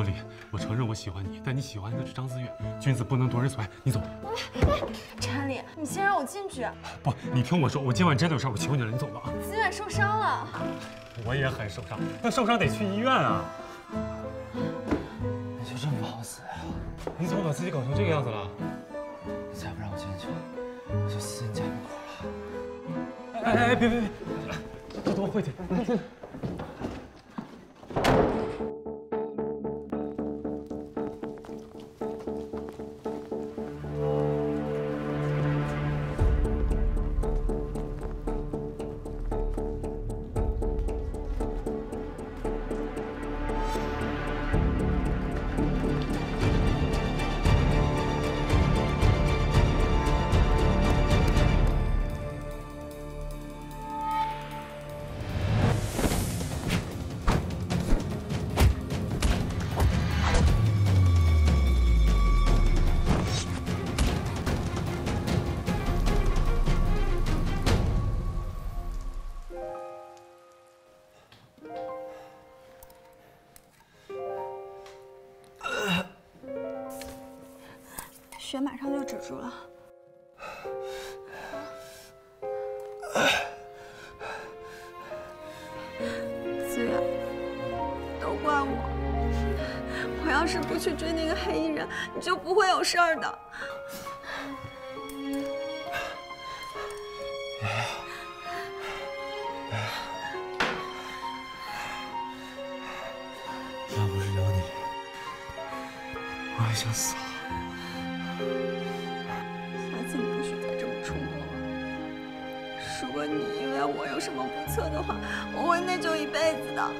茉莉，我承认我喜欢你，但你喜欢的是张思远，君子不能夺人所爱。你走。查理，你先让我进去。不，你听我说，我今晚真的有事，我求你了，你走吧。思远受伤了。我也很受伤，但受伤得去医院啊。你就这么把我死呀？你怎么把自己搞成这个样子了？你再不让我进去，我就死你家门口了。哎哎，别别别，多多会点。血马上就止住了。思远，都怪我。我要是不去追那个黑衣人，你就不会有事儿的。要不是有你，我也想死了。如果你因为我有什么不测的话我会内疚一辈子的。